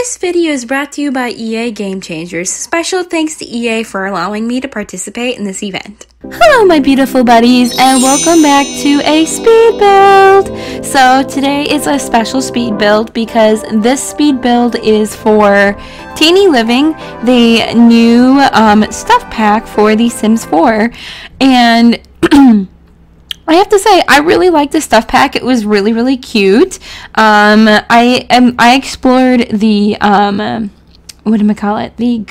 This video is brought to you by EA Game Changers. Special thanks to EA for allowing me to participate in this event. Hello my beautiful buddies and welcome back to a speed build. So today is a special speed build because this speed build is for Teeny Living, the new um, stuff pack for The Sims 4. And I have to say, I really liked the stuff pack. It was really, really cute. Um, I am, I explored the, um, what do I call it? The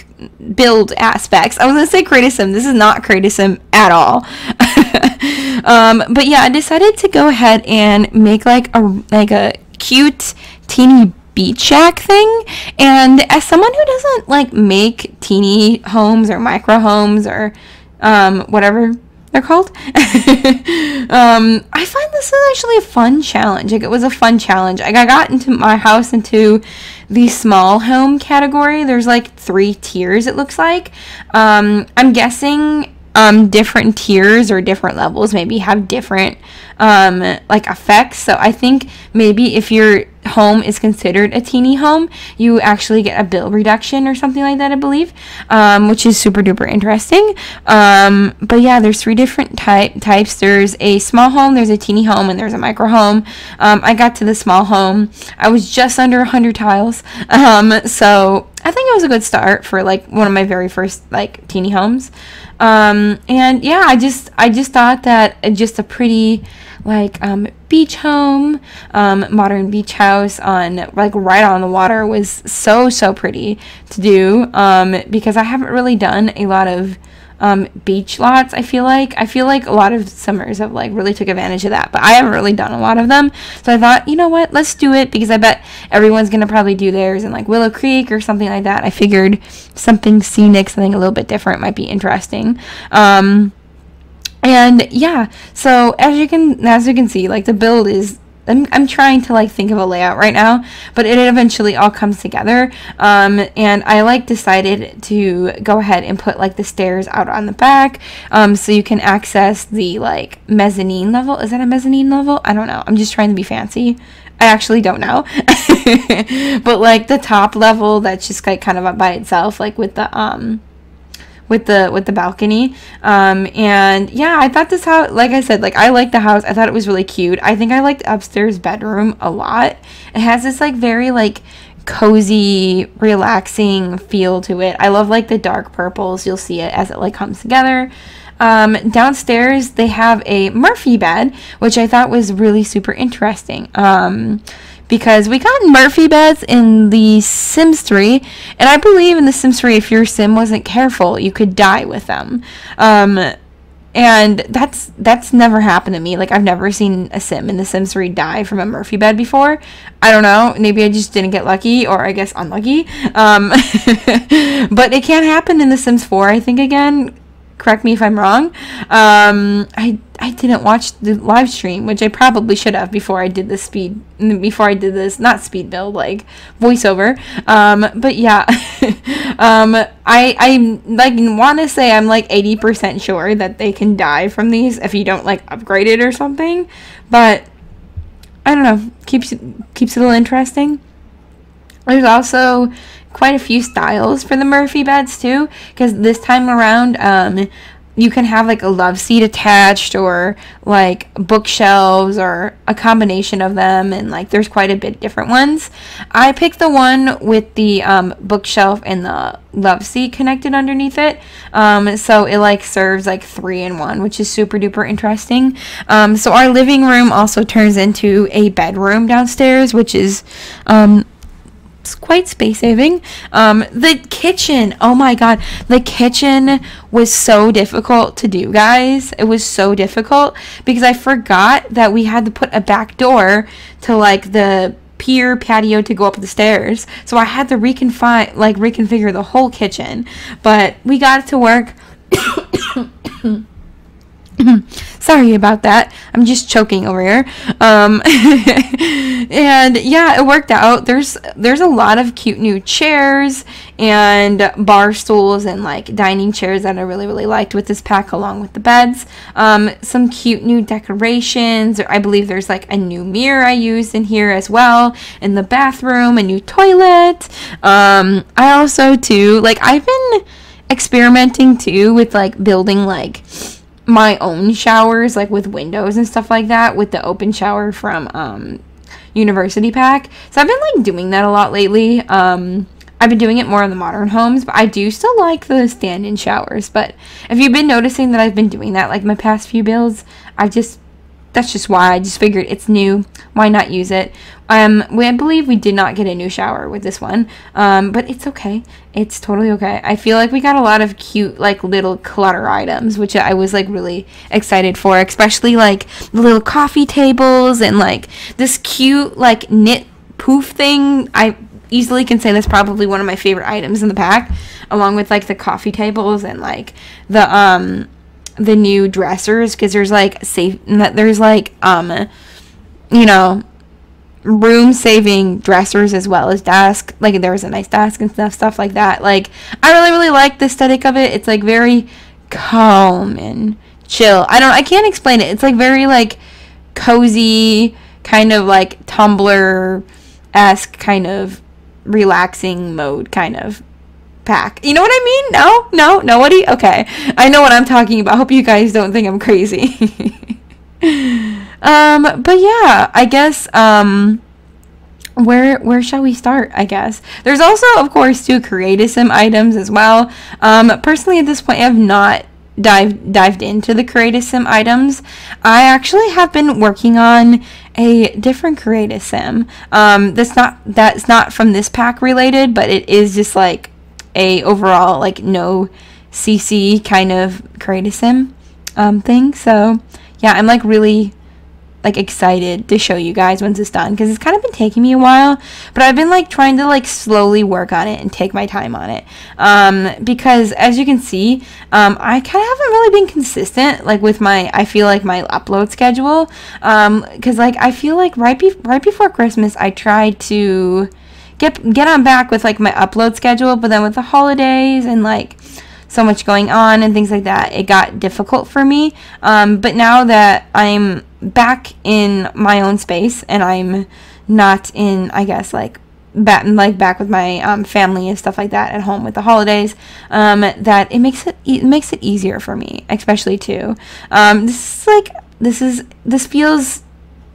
build aspects. I was gonna say Create-A-Sim. This is not Create-A-Sim at all. um, but yeah, I decided to go ahead and make like a like a cute teeny beach shack thing. And as someone who doesn't like make teeny homes or micro homes or um, whatever they're called. um, I find this is actually a fun challenge. Like it was a fun challenge. Like I got into my house into the small home category. There's like three tiers. It looks like. Um, I'm guessing um, different tiers or different levels maybe have different um, like effects. So I think maybe if your home is considered a teeny home, you actually get a bill reduction or something like that, I believe, um, which is super duper interesting. Um, but yeah, there's three different type types. There's a small home, there's a teeny home, and there's a micro home. Um, I got to the small home. I was just under 100 tiles. Um, so I think it was a good start for like one of my very first like teeny homes. Um, and yeah, I just I just thought that just a pretty like um, beach home, um, modern beach house on like right on the water was so so pretty to do um, because I haven't really done a lot of um, beach lots. I feel like I feel like a lot of simmers have like really took advantage of that, but I haven't really done a lot of them. So I thought, you know what, let's do it because I bet everyone's gonna probably do theirs in like Willow Creek or something like that. I figured something scenic, something a little bit different might be interesting. Um, and yeah, so as you can as you can see, like the build is I'm, I'm trying to like think of a layout right now, but it eventually all comes together. Um, and I like decided to go ahead and put like the stairs out on the back, um, so you can access the like mezzanine level. Is that a mezzanine level? I don't know. I'm just trying to be fancy. I actually don't know. but like the top level that's just like kind of up by itself, like with the um with the with the balcony. Um and yeah i thought this house like i said like i like the house. I thought it was really cute. I think i liked the upstairs bedroom a lot. It has this like very like cozy relaxing feel to it. I love like the dark purples. You'll see it as it like comes together. Um, downstairs they have a murphy bed which i thought was really super interesting. Um, because we got Murphy beds in the Sims 3, and I believe in the Sims 3, if your sim wasn't careful, you could die with them. Um, and that's that's never happened to me. Like I've never seen a sim in the Sims 3 die from a Murphy bed before. I don't know. Maybe I just didn't get lucky, or I guess unlucky. Um, but it can't happen in the Sims 4. I think again correct me if I'm wrong. Um, I I didn't watch the live stream, which I probably should have before I did this speed before I did this not speed build like voiceover. Um, but yeah, um, I I like want to say I'm like 80% sure that they can die from these if you don't like upgrade it or something, but I don't know keeps keeps it a little interesting. There's also quite a few styles for the Murphy beds too, because this time around, um, you can have like a love seat attached or like bookshelves or a combination of them and like there's quite a bit different ones. I picked the one with the um, bookshelf and the love seat connected underneath it um, so it like serves like three in one which is super duper interesting. Um, so our living room also turns into a bedroom downstairs which is um, it's quite space saving. Um, the kitchen, oh my god, the kitchen was so difficult to do, guys. It was so difficult because I forgot that we had to put a back door to like the pier patio to go up the stairs. So I had to reconfine like reconfigure the whole kitchen. But we got it to work. Sorry about that. I'm just choking over here. Um, and yeah, it worked out. There's there's a lot of cute new chairs and bar stools and like dining chairs that I really really liked with this pack along with the beds. Um, some cute new decorations. I believe there's like a new mirror I used in here as well in the bathroom, a new toilet. Um, I also too like I've been experimenting too with like building like my own showers like with windows and stuff like that with the open shower from um university pack. So i've been like doing that a lot lately. Um i've been doing it more in the modern homes but i do still like the stand-in showers. But if you've been noticing that i've been doing that like my past few builds I've just that's just why I just figured it's new. Why not use it? Um, we, I believe we did not get a new shower with this one, um, but it's okay. It's totally okay. I feel like we got a lot of cute, like little clutter items, which I was like really excited for, especially like the little coffee tables and like this cute like knit poof thing. I easily can say that's probably one of my favorite items in the pack, along with like the coffee tables and like the um the new dressers because there's like safe there's like um you know room saving dressers as well as desk like there was a nice desk and stuff stuff like that. Like i really really like the aesthetic of it. It's like very calm and chill. I don't i can't explain it. It's like very like cozy kind of like tumblr esque kind of relaxing mode kind of pack. You know what I mean? No? No? Nobody? Okay. I know what I'm talking about. Hope you guys don't think I'm crazy. um, but yeah, I guess um where where shall we start i guess there's also of course two create-a-sim items as well um personally at this point i have not dived dived into the create-a-sim items i actually have been working on a different create-a-sim um that's not that's not from this pack related but it is just like a overall like no CC kind of sim um, thing. So yeah, I'm like really like excited to show you guys once it's done because it's kind of been taking me a while but i've been like trying to like slowly work on it and take my time on it um, because as you can see um, i kind of haven't really been consistent like with my i feel like my upload schedule because um, like i feel like right, be- right before christmas i tried to get get on back with like my upload schedule, but then with the holidays and like so much going on and things like that, it got difficult for me. Um, but now that I'm back in my own space and I'm not in, I guess, like back like back with my um, family and stuff like that at home with the holidays um, that it makes it it makes it easier for me especially too um, this is like this is this feels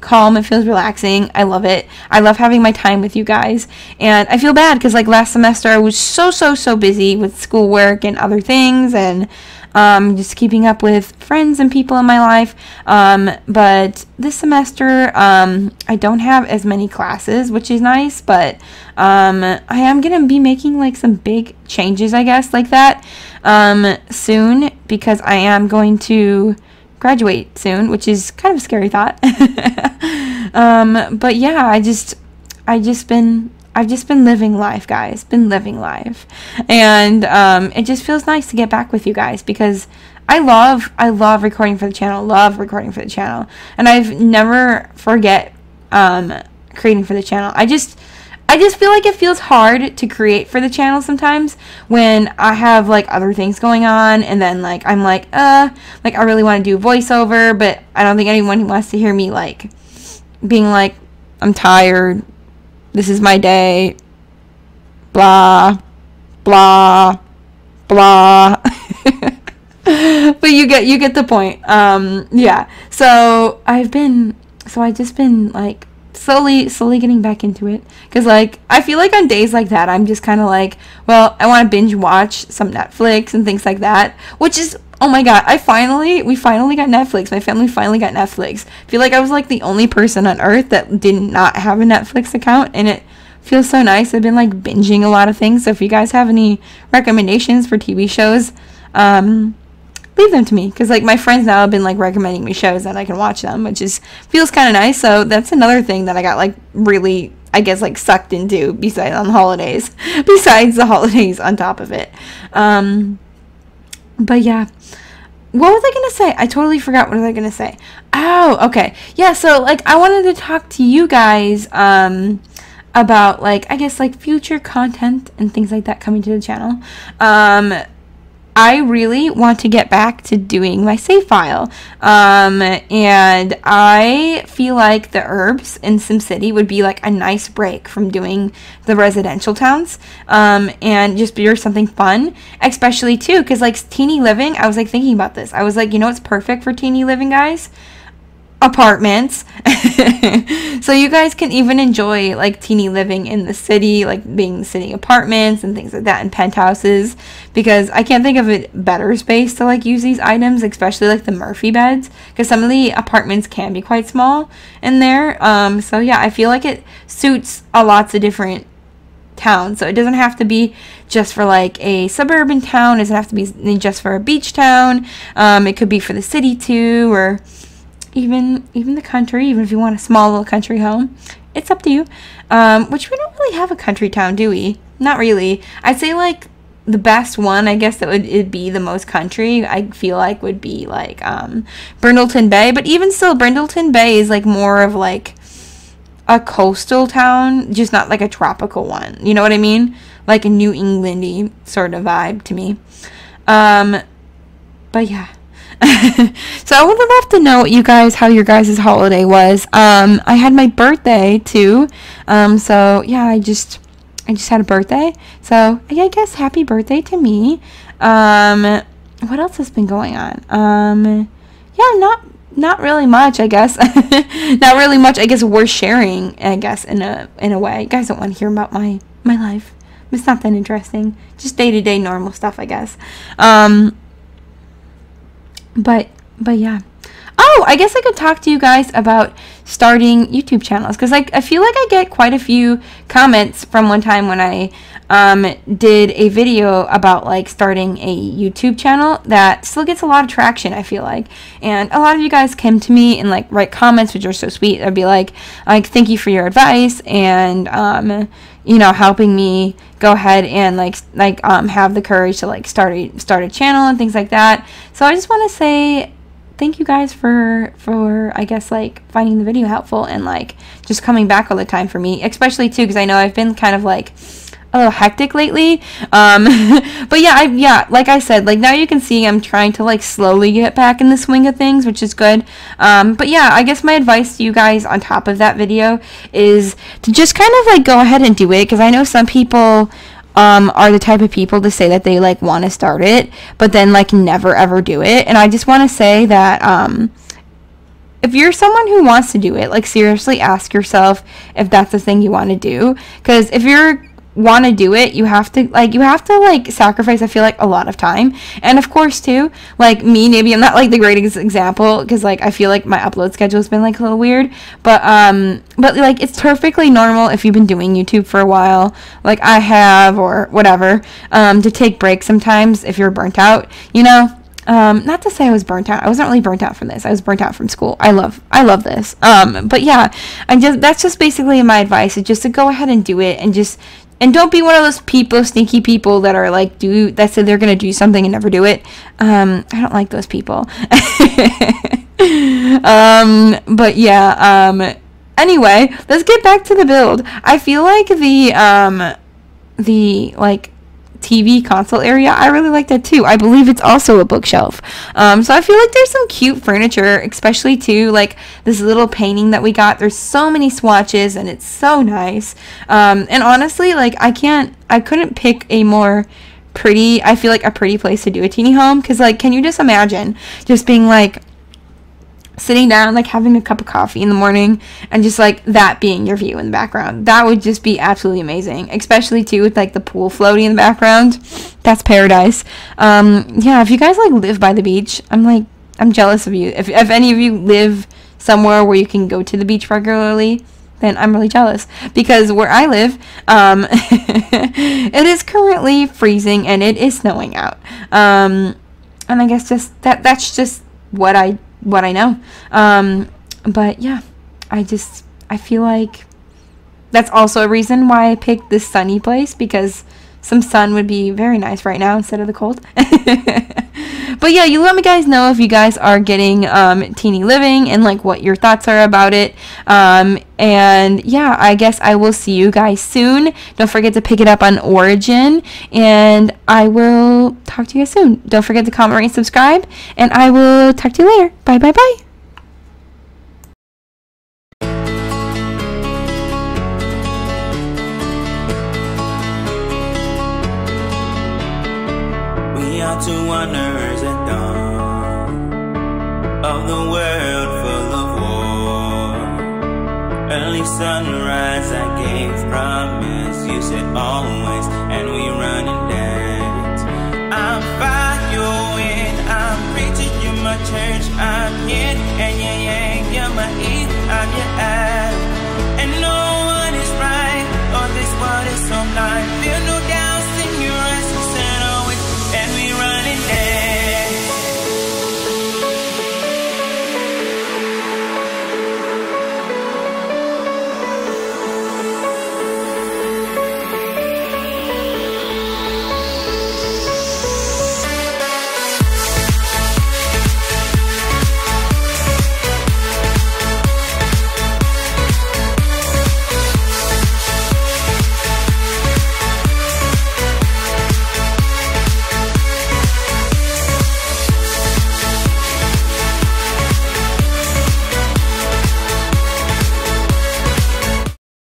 calm. It feels relaxing. I love it. I love having my time with you guys. And I feel bad because like last semester I was so so so busy with schoolwork and other things and um, just keeping up with friends and people in my life. Um, but this semester, um, I don't have as many classes, which is nice. But um, I am gonna be making like some big changes, I guess, like that um, soon because I am going to graduate soon, which is kind of a scary thought. um, but yeah, I just, I just been, I've just been living life, guys. Been living life, and um, it just feels nice to get back with you guys because I love, I love recording for the channel. Love recording for the channel, and I've never forget um, creating for the channel. I just I just feel like it feels hard to create for the channel sometimes when I have like other things going on and then like I'm like, uh, like I really want to do voiceover, but I don't think anyone wants to hear me like being like, I'm tired, this is my day, blah, blah, blah. but you get you get the point. Um, yeah. So I've been so I just been like slowly slowly getting back into it. Because like i feel like on days like that i'm just kind of like well i want to binge watch some netflix and things like that which is oh my god i finally we finally got netflix. My family finally got netflix. I feel like i was like the only person on earth that did not have a netflix account and it feels so nice. I've been like binging a lot of things. So if you guys have any recommendations for tv shows um leave them to me because like my friends now have been like recommending me shows that I can watch them, which is feels kind of nice. So that's another thing that I got like really I guess like sucked into besides on the holidays, besides the holidays on top of it. Um, but yeah, what was I gonna say? I totally forgot what was I gonna say. Oh, okay. Yeah, so like I wanted to talk to you guys um about like I guess like future content and things like that coming to the channel. Um I really want to get back to doing my save file. Um, and I feel like the herbs in SimCity would be like a nice break from doing the residential towns. Um, and just be something fun, especially too, because like teeny living, I was like thinking about this. I was like, you know what's perfect for teeny living, guys? Apartments. so you guys can even enjoy like teeny living in the city, like being city apartments and things like that and penthouses because I can't think of a better space to like use these items, especially like the Murphy beds because some of the apartments can be quite small in there. Um so yeah, I feel like it suits a lots of different towns. So it doesn't have to be just for like a suburban town, it doesn't have to be just for a beach town. Um it could be for the city too or even even the country, even if you want a small little country home, it's up to you. Um, which we don't really have a country town, do we? Not really. I'd say like the best one, I guess that would it be the most country. I feel like would be like um, Brindleton Bay, but even still, Brindleton Bay is like more of like a coastal town, just not like a tropical one. You know what I mean? Like a New Englandy sort of vibe to me. Um, but yeah. so I would love to know you guys how your guys' holiday was. Um, I had my birthday too. Um, so yeah, I just I just had a birthday. So I guess happy birthday to me. Um, what else has been going on? Um, yeah, not not really much, I guess. not really much, I guess, worth sharing, I guess, in a in a way. You guys don't want to hear about my my life. It's not that interesting. Just day to day normal stuff, I guess. Um but but yeah. Oh, I guess I could talk to you guys about starting YouTube channels because like I feel like I get quite a few comments from one time when I um, did a video about like starting a YouTube channel that still gets a lot of traction. I feel like, and a lot of you guys came to me and like write comments, which are so sweet. I'd be like, like thank you for your advice and um, you know helping me go ahead and like like um, have the courage to like start a start a channel and things like that. So I just want to say thank you guys for for I guess like finding the video helpful and like just coming back all the time for me, especially too because I know I've been kind of like little hectic lately. Um, but yeah, I yeah, like I said, like now you can see I'm trying to like slowly get back in the swing of things, which is good. Um, but yeah, I guess my advice to you guys on top of that video is to just kind of like go ahead and do it because I know some people um, are the type of people to say that they like want to start it, but then like never ever do it. And I just want to say that um, if you're someone who wants to do it, like seriously ask yourself if that's the thing you want to do. Because if you're want to do it you have to like you have to like sacrifice i feel like a lot of time and of course too like me maybe i'm not like the greatest example because like i feel like my upload schedule has been like a little weird but um but like it's perfectly normal if you've been doing youtube for a while like i have or whatever um to take breaks sometimes if you're burnt out you know um, not to say I was burnt out. I wasn't really burnt out from this. I was burnt out from school. I love, I love this. Um, but yeah, I just that's just basically my advice is just to go ahead and do it and just and don't be one of those people, sneaky people that are like do that said they're gonna do something and never do it. Um, I don't like those people. um, but yeah. Um, anyway, let's get back to the build. I feel like the um, the like TV console area. I really like that too. I believe it's also a bookshelf. Um, so I feel like there's some cute furniture, especially too like this little painting that we got. There's so many swatches and it's so nice. Um, and honestly, like I can't, I couldn't pick a more pretty. I feel like a pretty place to do a teeny home because like, can you just imagine just being like sitting down, like having a cup of coffee in the morning, and just like that being your view in the background. That would just be absolutely amazing, especially too with like the pool floating in the background. That's paradise. Um, yeah, if you guys like live by the beach, I'm like, I'm jealous of you. If, if any of you live somewhere where you can go to the beach regularly, then I'm really jealous because where I live, um, it is currently freezing and it is snowing out. Um, and I guess just that that's just what I what I know. Um, but yeah, I just I feel like that's also a reason why I picked this sunny place because some sun would be very nice right now instead of the cold. but yeah, you let me guys know if you guys are getting um, Teeny Living and like what your thoughts are about it. Um, and yeah, I guess I will see you guys soon. Don't forget to pick it up on Origin. And I will talk to you guys soon. Don't forget to comment, rate, and subscribe. And I will talk to you later. Bye, bye, bye. to wonders at dawn of the world full of war. Early sunrise, I gave promise. You said always, and we run and dance. I'm wind. I'm preaching. you my church. I'm here, and your yang. You're my e, I'm your ass.